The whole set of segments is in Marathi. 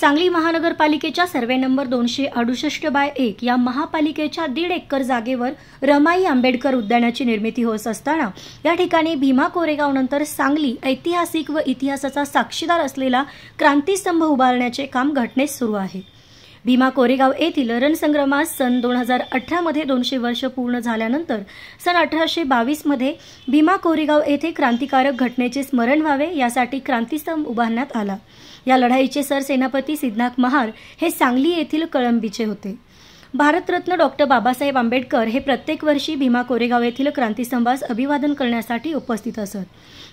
सांगली महानगरपालिकेच्या सर्वे नंबर दोनशे अडुसष्ट बाय एक या महापालिकेच्या दीड एकर जागेवर रमाई आंबेडकर उद्यानाची निर्मिती होत असताना या ठिकाणी भीमा कोरेगाव नंतर सांगली ऐतिहासिक व इतिहासाचा साक्षीदार असलेला क्रांतीस्तंभ उभारण्याचे काम घटनेस सुरू आहे. भीमा कोरेगाव येथील रणसंग्रामास सन दोन हजार अठरामध्ये दोनशे वर्ष पूर्ण झाल्यानंतर सन अठराशे बावीसमध्ये भीमा कोरेगाव येथे क्रांतिकारक घटनेचे स्मरण व्हावे यासाठी क्रांतीस्तंभ उभारण्यात आला. या लढाईचे सरसेनापती सिद्धनाथ महार हे सांगली येथील कळंबीचे होते. भारतरत्न डॉक्टर बाबासाहेब आंबेडकर हे प्रत्येक वर्षी भीमा कोरेगाव येथील क्रांतीस्तंभास अभिवादन करण्यासाठी उपस्थित असत.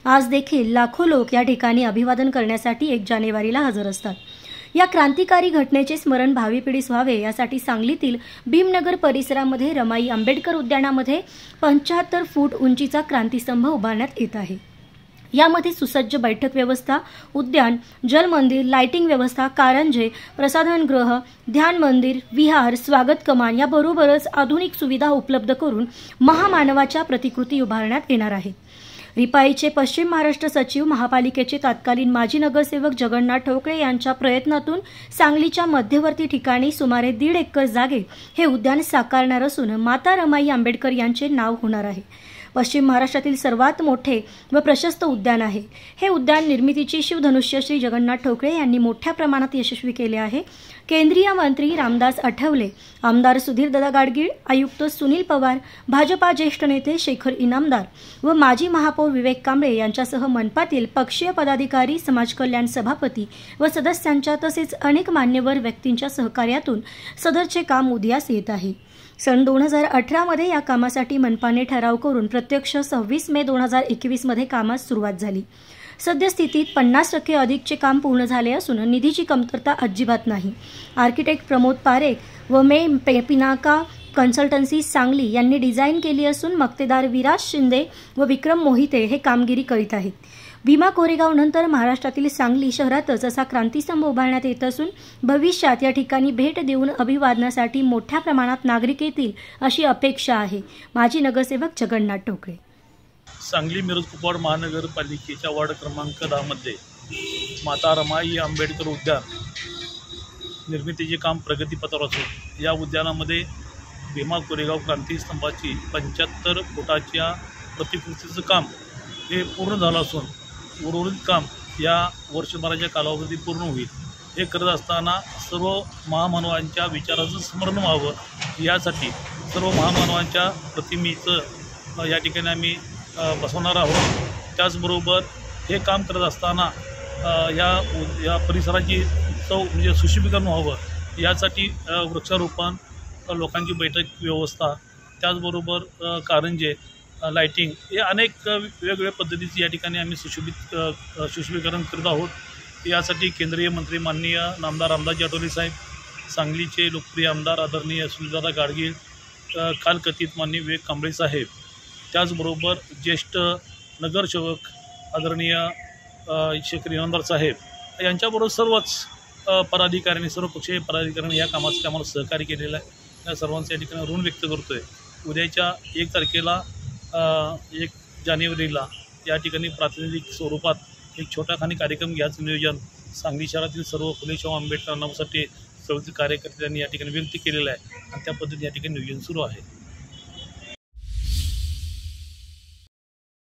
आज देखील लाखो लोक या ठिकाणी अभिवादन करण्यासाठी एक जानेवारीला हजर असतात. या क्रांतिकारी घटनेचे स्मरण भावी पिढीस व्हावे यासाठी सांगलीतील भीमनगर परिसरामध्ये रमाई आंबेडकर उद्यानामध्ये पंच्याहत्तर फूट उंचीचा क्रांतीस्तंभ उभारण्यात येत आहे. यामध्ये सुसज्ज बैठक व्यवस्था उद्यान जलमंदिर लाइटिंग व्यवस्था कारंजे प्रसाधनगृह ध्यान मंदिर विहार स्वागत कमान याबरोबरच आधुनिक सुविधा उपलब्ध करून महामानवाच्या प्रतिकृती उभारण्यात येणार आहेत रिपाईचे पश्चिम महाराष्ट्र सचिव महापालिकेचे तत्कालीन माजी नगरसेवक जगन्नाथ ठोकळे यांच्या प्रयत्नातून सांगलीच्या मध्यवर्ती ठिकाणी सुमारे दीड एकर जागे हे उद्यान साकारणार असून माता रमाई आंबेडकर यांचे नाव होणार आहे. पश्चिम महाराष्ट्रातील सर्वात मोठे व प्रशस्त उद्यान आहे. हे उद्यान निर्मितीची शिवधनुष्य श्री जगन्नाथ ठोकळे यांनी मोठ्या प्रमाणात यशस्वी केले आहे. केंद्रीय मंत्री रामदास आठवले आमदार सुधीरदादा गाडगीळ आयुक्त सुनील पवार भाजपा ज्येष्ठ नेते शेखर इनामदार व माजी महापौर विवेक कांबळे यांच्यासह मनपातील पक्षीय पदाधिकारी समाज कल्याण सभापती व सदस्यांच्या तसेच अनेक मान्यवर व्यक्तींच्या सहकार्यातून सदरचे काम उदयास येत आहे. सन दोन हजार अठरामध्ये या कामासाठी मनपाने ठराव करून प्रत्यक्ष सव्वीस मे दोन हजार एकवीसमध्ये कामास सुरुवात झाली. सद्यस्थितीत पन्नास टक्के अधिकचे काम पूर्ण झाले असून निधीची कमतरता अजिबात नाही. आर्किटेक्ट प्रमोद पारेख व मे पिनाका कन्सल्टन्सी सांगली यांनी डिझाईन केली असून मक्तेदार विराज शिंदे व विक्रम मोहिते हे कामगिरी करीत आहेत. भीमा कोरेगाव नंतर महाराष्ट्रातील सांगली शहरातच असा क्रांतीस्तंभ उभारण्यात येत असून भविष्यात या ठिकाणी भेट देऊन अभिवादनासाठी मोठ्या प्रमाणात नागरिक येतील अशी अपेक्षा आहे. माजी नगरसेवक जगन्नाथ टोकळे सांगली मिरज कुपवाड महानगरपालिकेच्या वार्ड क्रमांक दहामध्ये माता रमाई आंबेडकर उद्यान निर्मितीचे काम प्रगतीपथावर असून या उद्यानामध्ये भीमा कोरेगाव क्रांतीस्तंभाची पंच्याहत्तर फुटाच्या प्रतिकृतीचं काम हे पूर्ण झालं असून उर्वरित काम या वर्षभराच्या कालावधी पूर्ण होईल. हे करत असताना सर्व महामानवांच्या विचाराचं स्मरण व्हावं. यासाठी सर्व महामानवांच्या प्रतिमेचं या ठिकाणी आम्ही बसवणार आहोत. त्याचबरोबर हे काम करत असताना या या परिसराची चव म्हणजे सुशोभीकरण व्हावं. यासाठी वृक्षारोपण लोकांची बैठक व्यवस्था त्याचबरोबर कारंजे लाईटिंग हे अनेक वेगवेगळ्या पद्धतीची या ठिकाणी आम्ही सुशोभित सुशोभीकरण करत आहोत. यासाठी केंद्रीय मंत्री माननीय नामदार रामदास आठवले साहेब सांगलीचे लोकप्रिय आमदार आदरणीय सुनीलदादा गाडगीळ कालकथित माननीय विवेक कांबळे साहेब त्याचबरोबर ज्येष्ठ नगरसेवक आदरणीय शेखर इनामदार साहेब यांच्याबरोबर सर्वच पदाधिकाऱ्यांनी सर्व पक्षीय पदाधिकाऱ्यांनी या कामाचं आम्हाला सहकार्य केलेलं आहे. या सर्वांचं या ठिकाणी ऋण व्यक्त करतो आहे उद्याच्या एक तारखेला एक जानेवारीला या ठिकाणी प्रातिनिधिक स्वरूपात एक छोटाखानी कार्यक्रम घ्यायचं नियोजन सांगली शहरातील सर्व फुले शाहू आंबेडकर नावासाठी सर्व कार्यकर्त्यांनी या ठिकाणी व्यक्त केलेलं आहे. आणि त्या पद्धतीने या ठिकाणी नियोजन सुरू आहे.